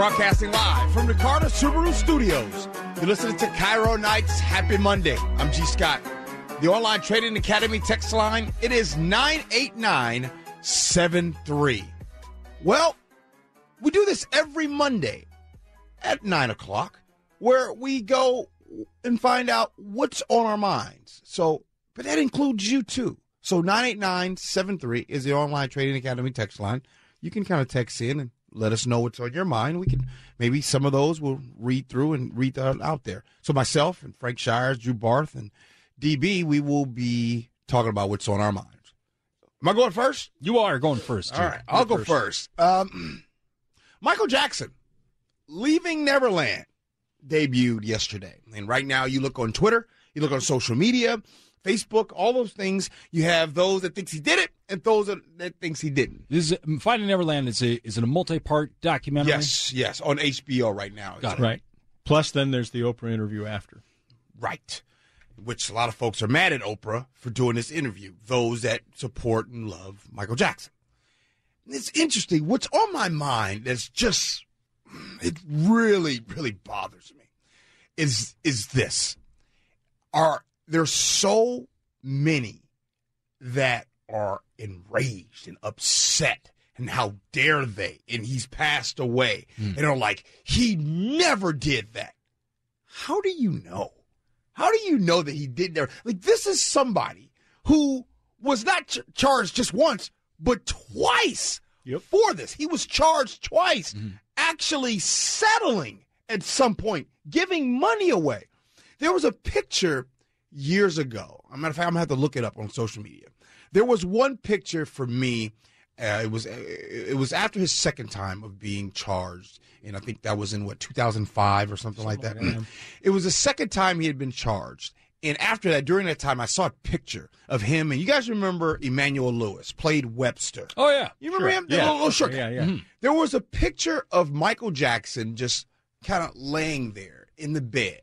Broadcasting live from the Carter Subaru Studios. You're listening to KIRO Nights. Happy Monday. I'm Gee Scott. The Online Trading Academy text line, it is 98973. Well, we do this every Monday at 9 o'clock where we go and find out what's on our minds. So, but that includes you too. So 98973 is the Online Trading Academy text line. You can kind of text in and let us know what's on your mind. We can maybe some of those we'll read through and read that out there. So myself and Frank Shires, Drew Barth, and DB, we will be talking about what's on our minds. Am I going first? You are going first. All right, I'll go first. Um, Michael Jackson leaving Neverland debuted yesterday, and right now you look on Twitter, you look on social media, Facebook, all those things. You have those that thinks he did it, and those that, that thinks he didn't. This is Finding Neverland is a is it a multi part documentary? Yes, yes, on HBO right now. Got it. Right. Plus, then there's the Oprah interview after. Right. Which a lot of folks are mad at Oprah for doing this interview, those that support and love Michael Jackson. And it's interesting. What's on my mind that's just, it really, really bothers me is, is this. Are there's so many that are enraged and upset and how dare they and he's passed away. Hmm. And are like he never did that. How do you know? How do you know that he did there like this is somebody who was not ch- charged just once but twice Yep. for this. He was charged twice hmm. actually settling at some point giving money away. There was a picture years ago. I'm matter of fact, I'm gonna have to look it up on social media. There was one picture for me. Uh, it was it was after his second time of being charged, and I think that was in what 2005 or something, like that. It was the second time he had been charged, and after that, during that time, I saw a picture of him. And you guys remember Emmanuel Lewis played Webster. Oh yeah. You remember him? Yeah. little, little short Yeah, yeah. Mhm. There was a picture of Michael Jackson just kind of laying there in the bed.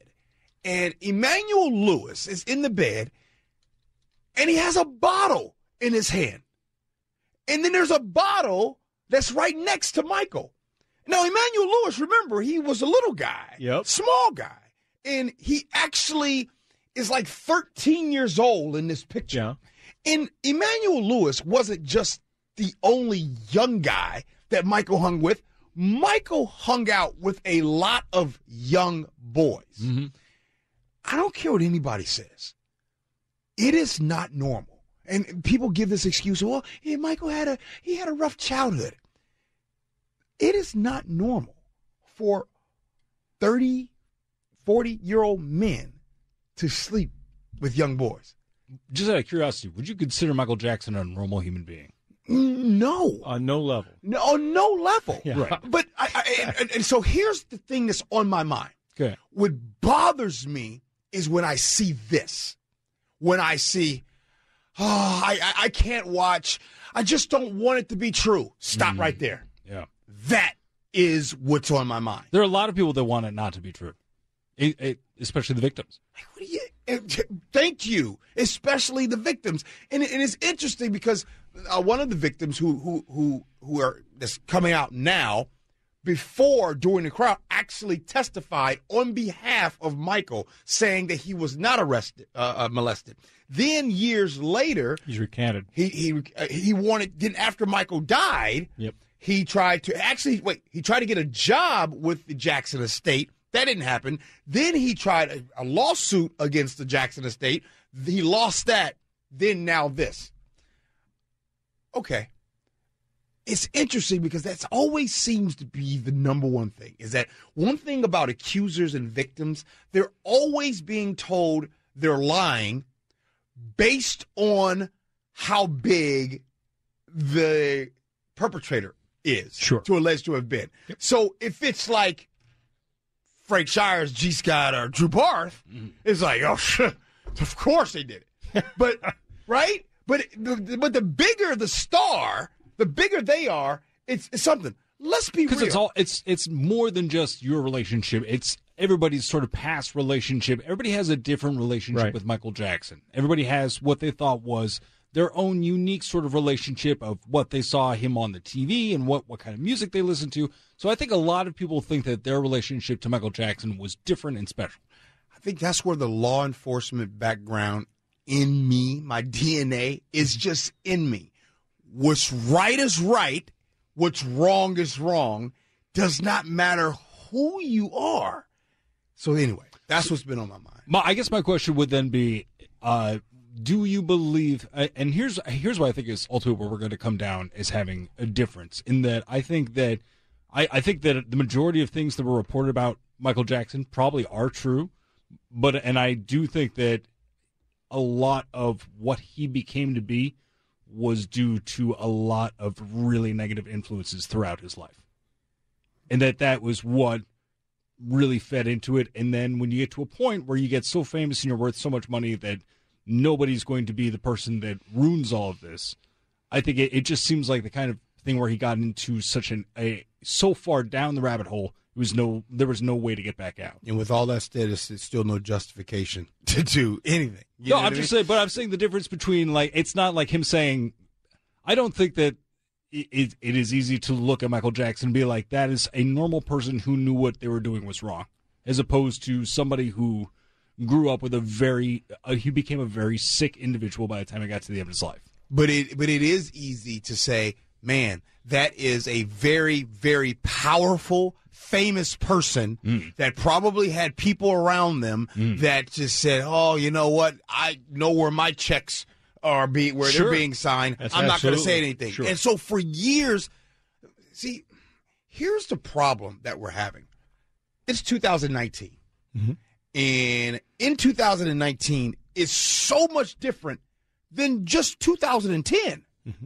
And Emmanuel Lewis is in the bed and he has a bottle in his hand. And then there's a bottle that's right next to Michael. Now, Emmanuel Lewis, remember, he was a little guy, Yep. small guy. And he actually is like 13 years old in this picture. Yeah. And Emmanuel Lewis wasn't just the only young guy that Michael hung with. Michael hung out with a lot of young boys. Mhm. I don't care what anybody says. It is not normal. And people give this excuse, well, yeah, Michael had a he had a rough childhood. It is not normal for 30, 40 year old men to sleep with young boys. Just out of curiosity, would you consider Michael Jackson a normal human being? No. On no level. No, on no level. Yeah. Right. But I, I and, and so here's the thing that's on my mind. Okay. What bothers me is when I see this. When I see, oh, I, I, I can't watch. I just don't want it to be true. Stop right there. Yeah. That is what's on my mind. There are a lot of people that want it not to be true, It- it- especially the victims. Like, you, eh, t- thank you, especially the victims. And, it- and it's interesting because uh, one of the victims who who who who are that's coming out now, before during the crowd, actually testified on behalf of Michael, saying that he was not arrested, uh, uh, molested. Then years later, He's recanted. he he uh, he wanted. Then after Michael died, Yep. he tried to actually wait. He tried to get a job with the Jackson Estate. That didn't happen. Then he tried a, a lawsuit against the Jackson Estate. He lost that. Then now this. Okay. It's interesting because that's always seems to be the number one thing is that one thing about accusers and victims, they're always being told they're lying based on how big the perpetrator is Sure. to allege to have been. So if it's like Frank Shires, Gee Scott, or Drew Barth, mm-hmm. it's like, oh, of course they did it. But right, but but the bigger the star, the bigger they are. It's, it's something. Let's be Because real. it's all it's it's more than just your relationship. It's everybody's sort of past relationship. Everybody has a different relationship Right. with Michael Jackson. Everybody has what they thought was their own unique sort of relationship of what they saw him on the TV and what, what kind of music they listened to. So I think a lot of people think that their relationship to Michael Jackson was different and special. I think that's where the law enforcement background in me, my DNA, is just in me. What's right is right, what's wrong is wrong, does not matter who you are. So, anyway, that's what's been on my mind. My, I guess my question would then be, uh, do you believe? uh, And here's here's what I think is ultimately where we're going to come down as having a difference in that I think that I, I think that the majority of things that were reported about Michael Jackson probably are true, but and I do think that a lot of what he became to be was due to a lot of really negative influences throughout his life, and that that was what really fed into it. And then when you get to a point where you get so famous and you're worth so much money that nobody's going to be the person that ruins all of this, I think it, it just seems like the kind of thing where he got into such an a so far down the rabbit hole. It was no, there was no way to get back out. And with all that status, it's still no justification to do anything. You no, I'm just mean? saying, but I'm saying the difference between like it's not like him saying, I don't think that it, it, it is easy to look at Michael Jackson and be like that is a normal person who knew what they were doing was wrong, as opposed to somebody who grew up with a very uh, he became a very sick individual by the time he got to the end of his life. But it but it is easy to say, man, that is a very very powerful, famous person Mm. that probably had people around them mm. that just said, "Oh, you know what? I know where my checks are being where Sure. they're being signed. That's I'm not going to say anything." sure. And so for years, see, here's the problem that we're having. It's 2019. Mm-hmm. And in 2019 is so much different than just 2010. Mm-hmm.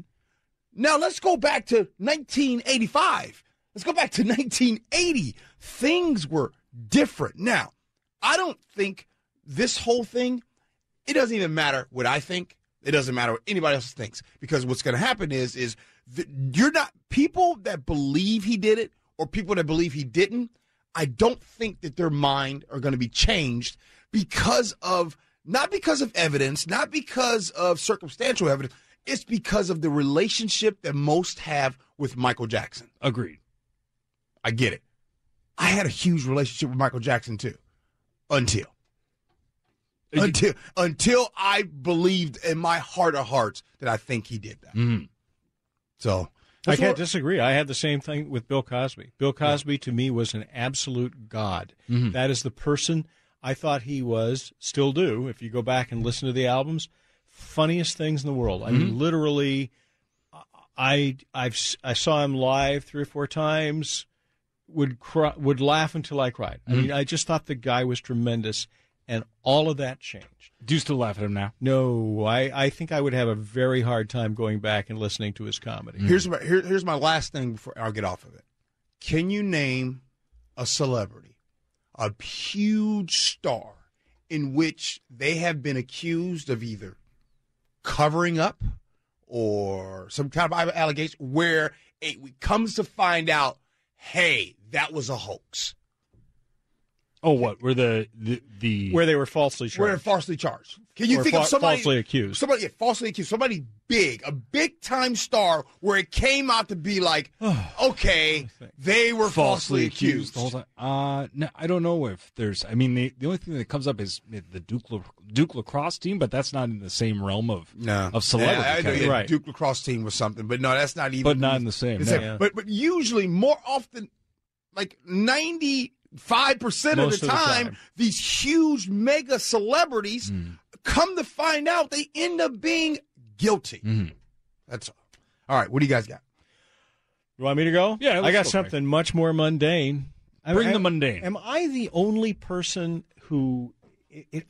Now let's go back to 1985. Let's go back to 1980. Things were different. Now, I don't think this whole thing, it doesn't even matter what I think. It doesn't matter what anybody else thinks because what's going to happen is is that you're not people that believe he did it or people that believe he didn't. I don't think that their mind are going to be changed because of not because of evidence, not because of circumstantial evidence. It's because of the relationship that most have with Michael Jackson. Agreed. I get it. I had a huge relationship with Michael Jackson too, until until until I believed in my heart of hearts that I think he did that. Mhm. So I can't what- disagree. I had the same thing with Bill Cosby. Bill Cosby to me was an absolute god. That is the person I thought he was, still do. If you go back and listen to the albums, funniest things in the world. I mean, literally, I I've s- I saw him live three or four times. Would cry, would laugh until I cried. I mean, mm-hmm. I just thought the guy was tremendous, and all of that changed. Do you still laugh at him now? No, I, I think I would have a very hard time going back and listening to his comedy. Mm. here's my here, here's my last thing before I'll get off of it. Can you name a celebrity, a huge star, in which they have been accused of either covering up or some kind of allegation where it comes to find out, hey, that was a hoax. Oh, what? Were the the, the Where they were falsely charged. Where they're falsely charged. Can you Or think fa- of somebody falsely accused. Somebody yeah, falsely accused. Somebody big, a big time star, where it came out to be like, okay, they were falsely, accused. the whole time. Uh, no, I don't know if there's. I mean, the, the only thing that comes up is the Duke La, Duke lacrosse team, but that's not in the same realm of No, of celebrity. Yeah, I know, yeah, Right. Duke lacrosse team was something, but no, that's not even. But not in the same, the no. Yeah. But but usually, more often, like ninety five percent of the of the time, time. these huge mega celebrities Hmm. come to find out they end up being guilty. Mhm. That's all. All right, what do you guys got? You want me to go? Yeah, I got go, something much more mundane. Bring Am- the mundane. Am I the only person who? It, it,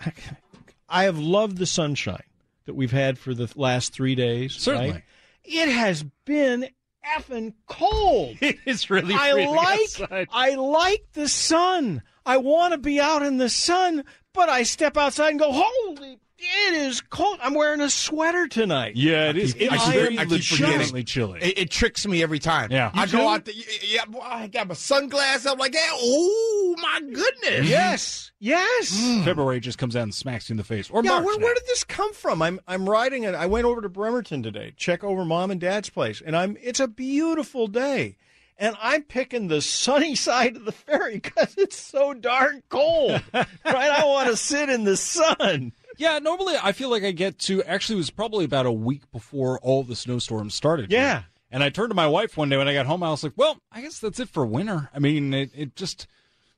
I have loved the sunshine that we've had for the last three days. Certainly. right? it has been effing cold. It is really. I like outside. I like the sun. I want to be out in the sun, but I step outside and go, "Holy, it is cold." I'm wearing a sweater tonight. Yeah, it is. keep- It is I keep- very I keep forgetting. legitimately chilly. It, it tricks me every time. Yeah. I You go do? out there. Yeah, I got my sunglasses. I'm like, yeah, ooh. Oh my goodness! Yes, yes. Hmm. February just comes out and smacks you in the face. Or Yeah, March where, where did this come from? I'm I'm riding it. I went over to Bremerton today, check over mom and dad's place, and I'm. It's a beautiful day, and I'm picking the sunny side of the ferry because it's so darn cold. right, I want to sit in the sun. Yeah, normally I feel like I get to. Actually, it was probably about a week before all the snowstorms started. here. Yeah. And I turned to my wife one day when I got home. I was like, "Well, I guess that's it for winter. I mean, it, it just."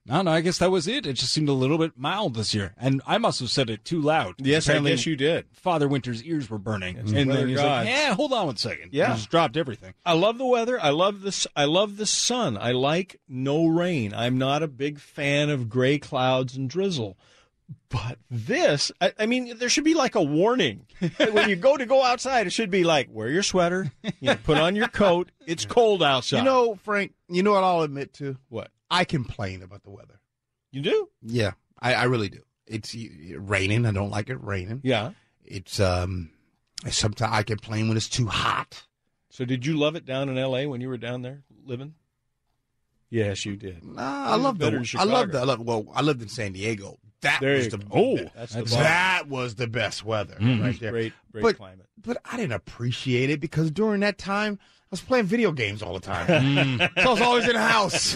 I don't. I guess that was it. It just seemed a little bit mild this year, and I must have said it too loud. Yes, I guess you did. Father Winter's ears were burning, the and weather then he's like, "Yeah, hold on one second. Yeah. He just dropped everything. I love the weather. I love this. I love the sun. I like no rain. I'm not a big fan of gray clouds and drizzle. But this, I, I mean, there should be like a warning when you go to go outside. It should be like, wear your sweater, you know, put on your coat. It's cold outside. You know, Frank. You know what? I'll admit to. what I complain about the weather. you do? Yeah, I, I really do. It's raining. I don't like it raining. Yeah. It's um. Sometimes I complain when it's too hot. So did you love it down in L.A. when you were down there living? Yes, you did. Nah, I love better the. I love the. I love, well, I lived in San Diego. That There was the. go. Oh, That's that's bomb. that was the best weather Mhm. right there. Great, great But- climate. But I didn't appreciate it because during that time was playing video games all the time. Mm. so I was always in the house.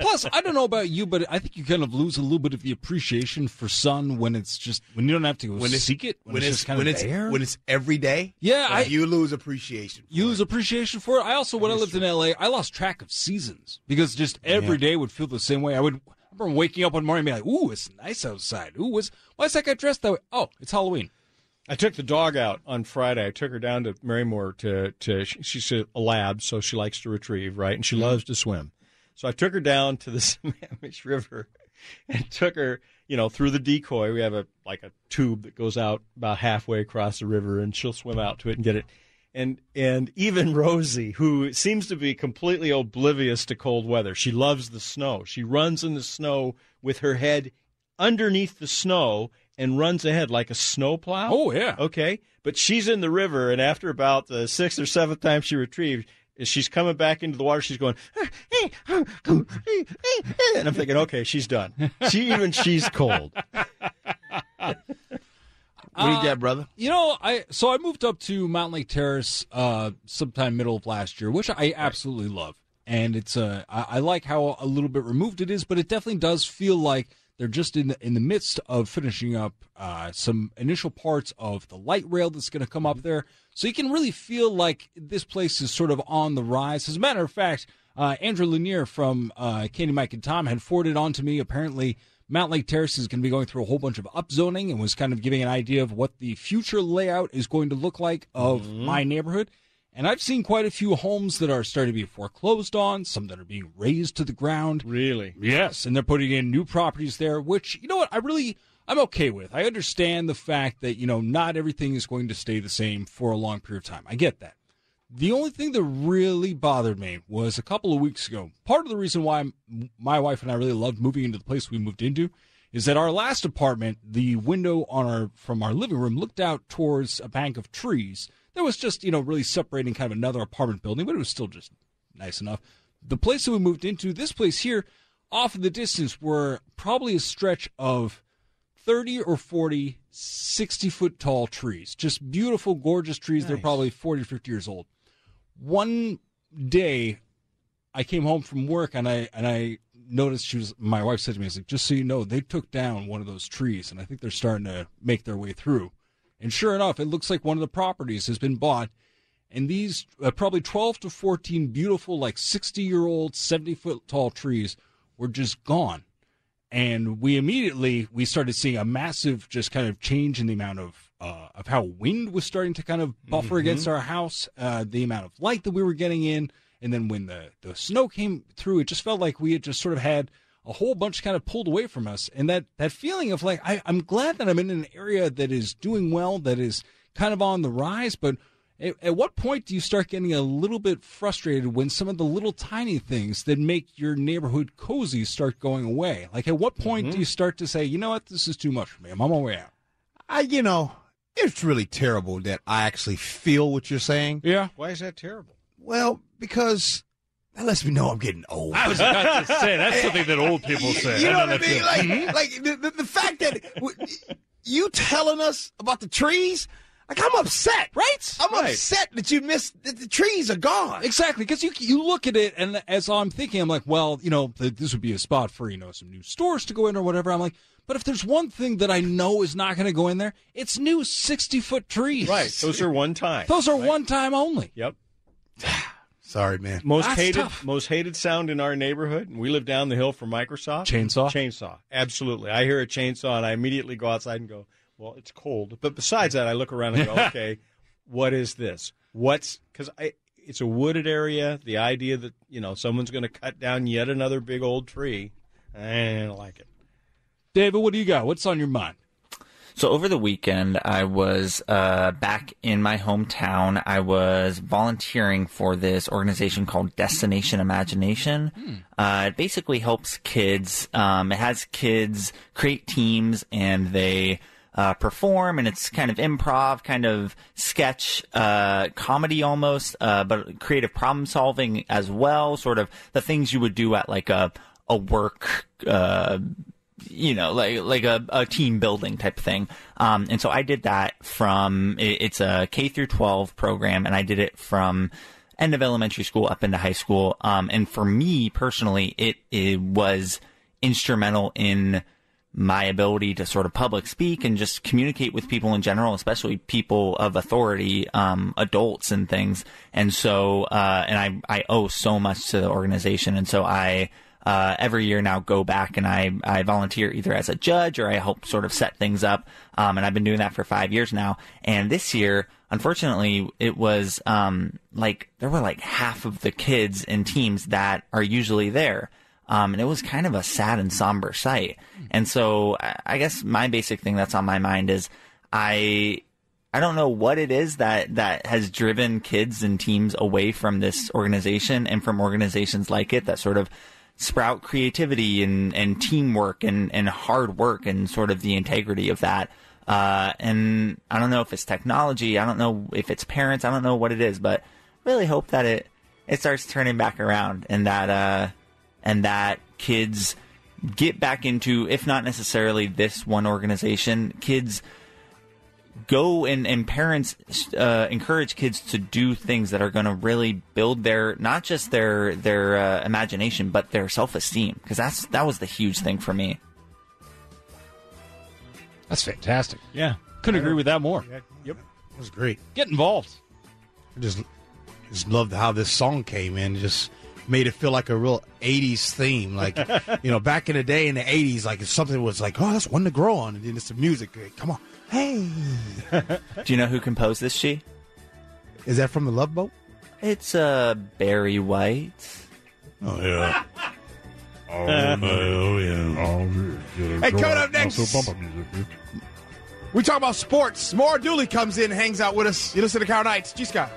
Plus, I don't know about you, but I think you kind of lose a little bit of the appreciation for sun when it's just when you don't have to go When it's- seek it. When, when it's, it's just kind when of it's there. when it's every day. Yeah, I- you lose appreciation. for you it. lose appreciation for it. I also, when I lived in LA, I lost track of seasons because just every day would feel the same way. I would I remember waking up one morning and be like, "Ooh, it's nice outside. Ooh, what's, why is that guy dressed that way? Oh, it's Halloween." I took the dog out on Friday. I took her down to Marymoor to to she's a lab, so she likes to retrieve, right? And she mm-hmm. loves to swim. So I took her down to the Sammamish River and took her, you know, through the decoy. We have a like a tube that goes out about halfway across the river, and she'll swim out to it and get it. And and even Rosie, who seems to be completely oblivious to cold weather, she loves the snow. She runs in the snow with her head underneath the snow and runs ahead like a snowplow. Oh yeah. Okay, but she's in the river, and after about the sixth or seventh time she retrieved, she's coming back into the water, she's going, and I'm thinking, okay, she's done. She even she's cold. What do you got, brother? You know, I so I moved up to Mountlake Terrace uh, sometime middle of last year, which I absolutely love, and it's uh, I, I like how a little bit removed it is, but it definitely does feel like they're just in the, in the midst of finishing up uh, some initial parts of the light rail that's going to come up there, so you can really feel like this place is sort of on the rise. As a matter of fact, uh, Andrew Lanier from uh, Candy Mike and Tom had forwarded on to me apparently. Mountlake Terrace is going to be going through a whole bunch of upzoning and was kind of giving an idea of what the future layout is going to look like of my neighborhood. And I've seen quite a few homes that are starting to be foreclosed on, some that are being razed to the ground. Really? Yes, and they're putting in new properties there, which you know what I really I'm okay with. I understand the fact that you know not everything is going to stay the same for a long period of time. I get that. The only thing that really bothered me was a couple of weeks ago. Part of the reason why my wife and I really loved moving into the place we moved into is that our last apartment, the window on our from our living room looked out towards a bank of trees. There was just, you know, really separating kind of another apartment building, but it was still just nice enough. The place that we moved into, this place here, off in the distance were probably a stretch of 30 or 40 60 foot tall trees. Just beautiful, gorgeous trees. They're probably 40 or 50 years old. One day, I came home from work and I and I noticed she was. My wife said to me, "I was like, just so you know, they took down one of those trees, and I think they're starting to make their way through." And sure enough, it looks like one of the properties has been bought, and these uh, probably 12 to 14 beautiful, like 60 year old, 70 foot tall trees were just gone. And we immediately we started seeing a massive just kind of change in the amount of uh, of how wind was starting to kind of buffer against our house, uh, the amount of light that we were getting in, and then when the the snow came through, it just felt like we had just sort of had a whole bunch kind of pulled away from us, and that that feeling of like I, I'm glad that I'm in an area that is doing well, that is kind of on the rise, but at, at what point do you start getting a little bit frustrated when some of the little tiny things that make your neighborhood cozy start going away? Like, at what point mm-hmm. do you start to say, you know what, this is too much for me? I'm on my way out. I, you know, it's really terrible that I actually feel what you're saying. Yeah. Why is that terrible? Well, because that lets me know I'm getting old. I was about to say that's something that old people say. You know what I mean? feeling. Like, Mhm. like the, the, the fact that w- you telling us about the trees, like I'm upset, Right, I'm right. upset that you missed that the trees are gone. Exactly, because you you look at it, and as I'm thinking, I'm like, well, you know, th- this would be a spot for you know some new stores to go in or whatever. I'm like, but if there's one thing that I know is not going to go in there, it's new 60 foot trees. Right. Those are one time. Those are one time only. Yep. Sorry, man. Most That's hated, tough. most hated sound in our neighborhood. And we live down the hill from Microsoft. Chainsaw? Chainsaw. Absolutely. I hear a chainsaw and I immediately go outside and go, "Well, it's cold." But besides that, I look around and go, "Okay, what is this? What's?" Because I, it's a wooded area. The idea that you know someone's going to cut down yet another big old tree, I don't like it. David, what do you got? What's on your mind? So over the weekend, I was uh, back in my hometown. I was volunteering for this organization called Destination Imagination. Uh, it basically helps kids. Um, it has kids create teams and they uh, perform, and it's kind of improv, kind of sketch, uh, comedy almost, uh, but creative problem solving as well. Sort of the things you would do at like a a work. You know, like like a, a team building type thing. Um, and so I did that from it's a K through 12 program, and I did it from end of elementary school up into high school. Um, and for me personally, it it was instrumental in my ability to sort of public speak and just communicate with people in general, especially people of authority, um, adults and things. And so, uh, and I, I owe so much to the organization. And so I, uh, every year now go back and I, I volunteer either as a judge or I help sort of set things up. Um, and I've been doing that for five years now. And this year, unfortunately, it was, um, like, there were like half of the kids and teams that are usually there. Um, and it was kind of a sad and somber sight. And so I, guess my basic thing that's on my mind is I, I don't know what it is that, that has driven kids and teams away from this organization and from organizations like it that sort of sprout creativity and, and teamwork and, and hard work and sort of the integrity of that. Uh, and I don't know if it's technology. I don't know if it's parents. I don't know what it is, but really hope that it, it starts turning back around and that, uh, and that kids get back into, if not necessarily this one organization, kids go and, and parents uh, encourage kids to do things that are going to really build their not just their their uh, imagination but their self-esteem because that's that was the huge thing for me That's fantastic. Yeah. Couldn't agree with that more. Yep. It was great. Get involved. I just just loved how this song came in. Just made it feel like a real '80s theme. Like you know, back in the day in the '80s, like if something was like, "Oh, that's one to grow on," and then it's the music. Like, Come on, hey, do you know who composed this she is that from the Love Boat? it's uh barry white Oh yeah. Oh, yeah. Hey, coming up next, we talk about sports. Maura Dooley comes in, hangs out with us. You listen to KIRO Nights. Gee Scott.